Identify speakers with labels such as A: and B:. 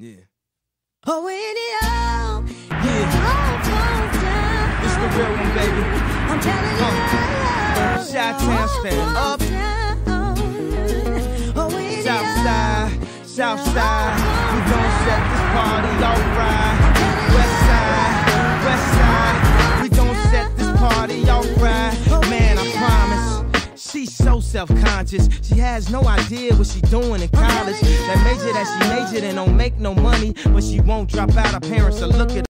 A: Yeah.
B: Oh, when it all,
A: Yeah.
B: all falls down.
A: It's the real one, baby.
B: I'm telling you,
A: Uh, Chi-town stand up.
B: Oh, when it
A: South
B: all-
A: side, south side. We gon' set this She's so self-conscious. She has no idea what she doing in college. That major that she majored in don't make no money, but she won't drop out. Her parents will look at